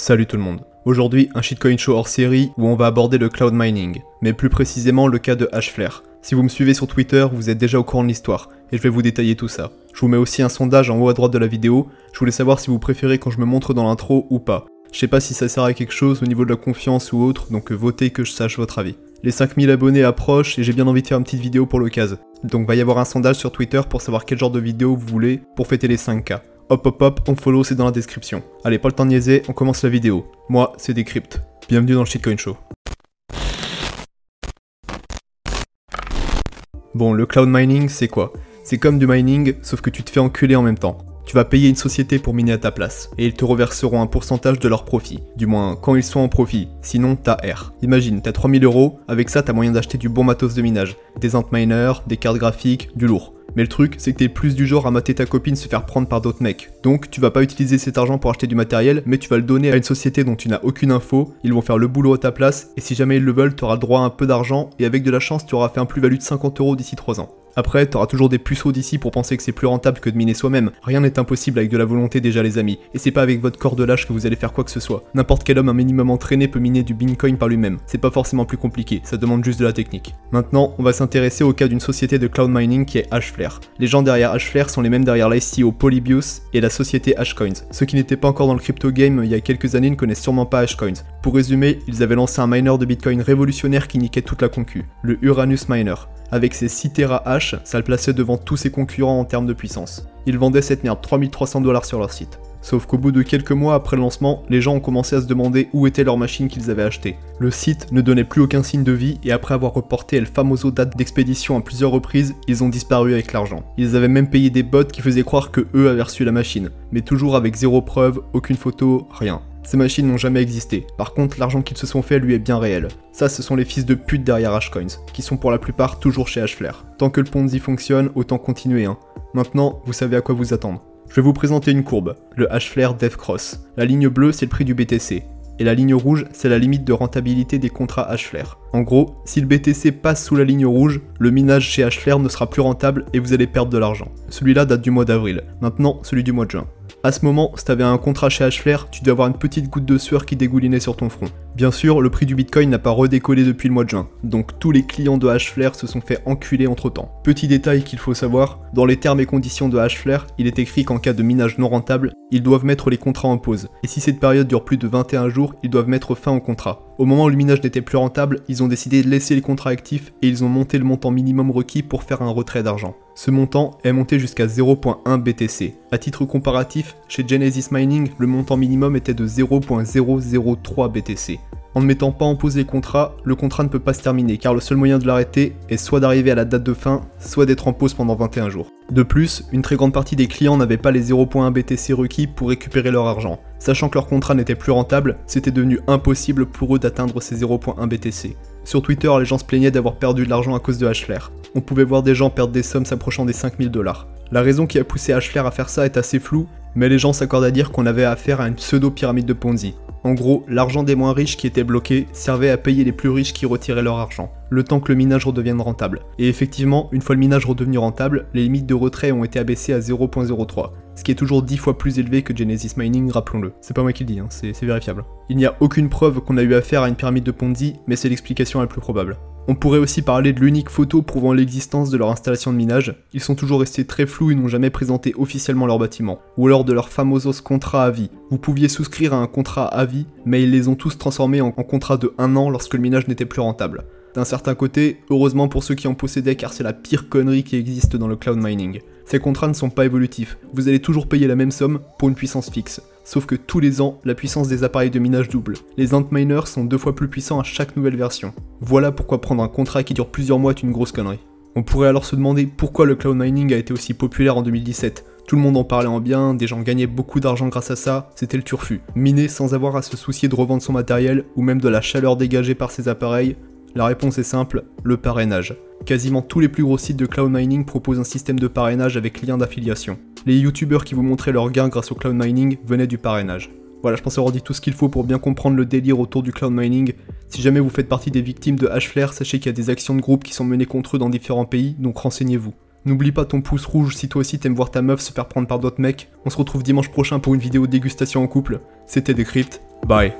Salut tout le monde. Aujourd'hui, un shitcoin show hors série où on va aborder le cloud mining, mais plus précisément le cas de Hashflare. Si vous me suivez sur Twitter, vous êtes déjà au courant de l'histoire, et je vais vous détailler tout ça. Je vous mets aussi un sondage en haut à droite de la vidéo, je voulais savoir si vous préférez quand je me montre dans l'intro ou pas. Je sais pas si ça sert à quelque chose au niveau de la confiance ou autre, donc votez que je sache votre avis. Les 5000 abonnés approchent et j'ai bien envie de faire une petite vidéo pour l'occasion. Donc va y avoir un sondage sur Twitter pour savoir quel genre de vidéo vous voulez pour fêter les 5K. Hop hop hop, on follow, c'est dans la description. Allez, pas le temps de niaiser, on commence la vidéo. Moi, c'est Decrypt. Bienvenue dans le Shitcoin Show. Bon, le cloud mining, c'est quoi? C'est comme du mining, sauf que tu te fais enculer en même temps. Tu vas payer une société pour miner à ta place, et ils te reverseront un pourcentage de leur profit. Du moins, quand ils sont en profit, sinon t'as R. Imagine, t'as 3000 euros, avec ça t'as moyen d'acheter du bon matos de minage. Des Antminer, des cartes graphiques, du lourd. Mais le truc, c'est que t'es plus du genre à mater ta copine se faire prendre par d'autres mecs. Donc tu vas pas utiliser cet argent pour acheter du matériel, mais tu vas le donner à une société dont tu n'as aucune info, ils vont faire le boulot à ta place, et si jamais ils le veulent, t'auras droit à un peu d'argent, et avec de la chance, tu auras fait un plus-value de 50 euros d'ici 3 ans. Après, t'auras toujours des puceaux d'ici pour penser que c'est plus rentable que de miner soi-même. Rien n'est impossible avec de la volonté déjà les amis, et c'est pas avec votre corps de lâche que vous allez faire quoi que ce soit. N'importe quel homme un minimum entraîné peut miner du Bitcoin par lui-même. C'est pas forcément plus compliqué, ça demande juste de la technique. Maintenant, on va s'intéresser au cas d'une société de cloud mining qui est Hashflare. Les gens derrière Hashflare sont les mêmes derrière l'ICO Polybius et la société Hashcoins. Ceux qui n'étaient pas encore dans le crypto game il y a quelques années ne connaissent sûrement pas Hashcoins. Pour résumer, ils avaient lancé un miner de Bitcoin révolutionnaire qui niquait toute la concu, le Uranus Miner. Avec ses 6 H, ça le plaçait devant tous ses concurrents en termes de puissance. Ils vendaient cette merde 3300 dollars sur leur site. Sauf qu'au bout de quelques mois après le lancement, les gens ont commencé à se demander où était leur machine qu'ils avaient achetée. Le site ne donnait plus aucun signe de vie et après avoir reporté El Famoso date d'expédition à plusieurs reprises, ils ont disparu avec l'argent. Ils avaient même payé des bots qui faisaient croire que eux avaient reçu la machine, mais toujours avec zéro preuve, aucune photo, rien. Ces machines n'ont jamais existé. Par contre, l'argent qu'ils se sont fait lui est bien réel. Ça, ce sont les fils de pute derrière Hashcoins, qui sont pour la plupart toujours chez Hashflare. Tant que le Ponzi fonctionne, autant continuer. Hein. Maintenant, vous savez à quoi vous attendre. Je vais vous présenter une courbe, le Hashflare Dev Cross. La ligne bleue, c'est le prix du BTC. Et la ligne rouge, c'est la limite de rentabilité des contrats Hashflare. En gros, si le BTC passe sous la ligne rouge, le minage chez Hashflare ne sera plus rentable et vous allez perdre de l'argent. Celui-là date du mois d'avril. Maintenant, celui du mois de juin. À ce moment, si t'avais un contrat chez Hashflare, tu dois avoir une petite goutte de sueur qui dégoulinait sur ton front. Bien sûr, le prix du Bitcoin n'a pas redécollé depuis le mois de juin, donc tous les clients de Hashflare se sont fait enculer entre temps. Petit détail qu'il faut savoir, dans les termes et conditions de Hashflare, il est écrit qu'en cas de minage non rentable, ils doivent mettre les contrats en pause. Et si cette période dure plus de 21 jours, ils doivent mettre fin au contrat. Au moment où le minage n'était plus rentable, ils ont décidé de laisser les contrats actifs et ils ont monté le montant minimum requis pour faire un retrait d'argent. Ce montant est monté jusqu'à 0.1 BTC. A titre comparatif, chez Genesis Mining, le montant minimum était de 0.003 BTC. En ne mettant pas en pause les contrats, le contrat ne peut pas se terminer car le seul moyen de l'arrêter est soit d'arriver à la date de fin, soit d'être en pause pendant 21 jours. De plus, une très grande partie des clients n'avaient pas les 0.1 BTC requis pour récupérer leur argent. Sachant que leur contrat n'était plus rentable, c'était devenu impossible pour eux d'atteindre ces 0.1 BTC. Sur Twitter, les gens se plaignaient d'avoir perdu de l'argent à cause de Hashflare. On pouvait voir des gens perdre des sommes s'approchant des 5000 dollars. La raison qui a poussé Hashflare à faire ça est assez floue, mais les gens s'accordent à dire qu'on avait affaire à une pseudo-pyramide de Ponzi. En gros, l'argent des moins riches qui était bloqué servait à payer les plus riches qui retiraient leur argent, le temps que le minage redevienne rentable. Et effectivement, une fois le minage redevenu rentable, les limites de retrait ont été abaissées à 0.03, ce qui est toujours 10 fois plus élevé que Genesis Mining, rappelons-le. C'est pas moi qui le dis, hein, c'est vérifiable. Il n'y a aucune preuve qu'on a eu affaire à une pyramide de Ponzi, mais c'est l'explication la plus probable. On pourrait aussi parler de l'unique photo prouvant l'existence de leur installation de minage. Ils sont toujours restés très flous et n'ont jamais présenté officiellement leur bâtiment. Ou alors de leur famosos contrat à vie. Vous pouviez souscrire à un contrat à vie, mais ils les ont tous transformés en, contrat de 1 an lorsque le minage n'était plus rentable. D'un certain côté, heureusement pour ceux qui en possédaient car c'est la pire connerie qui existe dans le cloud mining. Ces contrats ne sont pas évolutifs, vous allez toujours payer la même somme pour une puissance fixe. Sauf que tous les ans, la puissance des appareils de minage double. Les Antminers sont deux fois plus puissants à chaque nouvelle version. Voilà pourquoi prendre un contrat qui dure plusieurs mois est une grosse connerie. On pourrait alors se demander pourquoi le cloud mining a été aussi populaire en 2017. Tout le monde en parlait en bien, des gens gagnaient beaucoup d'argent grâce à ça, c'était le turfu. Miner sans avoir à se soucier de revendre son matériel ou même de la chaleur dégagée par ses appareils, la réponse est simple, le parrainage. Quasiment tous les plus gros sites de cloud mining proposent un système de parrainage avec lien d'affiliation. Les youtubeurs qui vous montraient leurs gains grâce au cloud mining venaient du parrainage. Voilà, je pense avoir dit tout ce qu'il faut pour bien comprendre le délire autour du cloud mining. Si jamais vous faites partie des victimes de Hashflare, sachez qu'il y a des actions de groupe qui sont menées contre eux dans différents pays, donc renseignez-vous. N'oublie pas ton pouce rouge si toi aussi t'aimes voir ta meuf se faire prendre par d'autres mecs. On se retrouve dimanche prochain pour une vidéo dégustation en couple. C'était Decrypt, bye.